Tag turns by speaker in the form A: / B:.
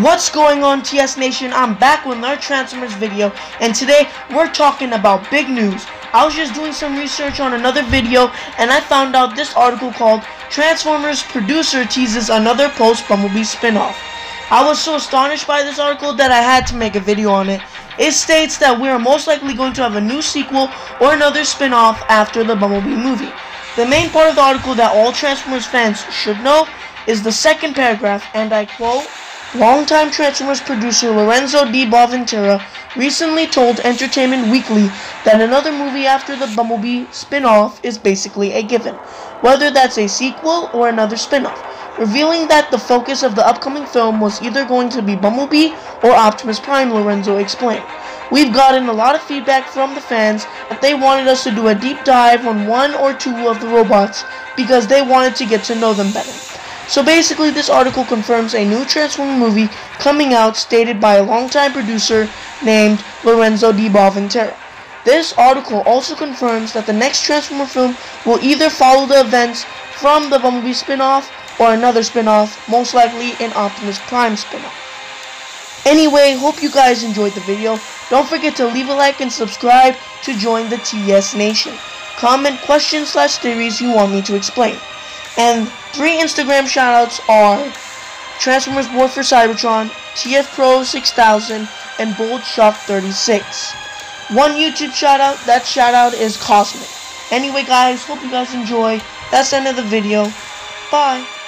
A: What's going on TS Nation? I'm back with another Transformers video and today we're talking about big news. I was just doing some research on another video and I found out this article called Transformers producer teases another post-Bumblebee spinoff. I was so astonished by this article that I had to make a video on it. It states that we are most likely going to have a new sequel or another spinoff after the Bumblebee movie. The main part of the article that all Transformers fans should know is the second paragraph and I quote Longtime Transformers producer Lorenzo Di Bonaventura recently told Entertainment Weekly that another movie after the Bumblebee spin-off is basically a given, whether that's a sequel or another spin-off, revealing that the focus of the upcoming film was either going to be Bumblebee or Optimus Prime, Lorenzo explained. We've gotten a lot of feedback from the fans that they wanted us to do a deep dive on one or two of the robots because they wanted to get to know them better. So basically, this article confirms a new Transformer movie coming out stated by a longtime producer named Lorenzo Di Bonaventura. This article also confirms that the next Transformer film will either follow the events from the Bumblebee spin-off or another spin-off, most likely an Optimus Prime spin-off. Anyway, hope you guys enjoyed the video. Don't forget to leave a like and subscribe to join the TS Nation. Comment questions slash theories you want me to explain. And three Instagram shoutouts are Transformers War for Cybertron, TF Pro 6000, and Bold Shock 36. One YouTube shoutout, that shoutout is Cosmic. Anyway guys, hope you guys enjoy. That's the end of the video. Bye.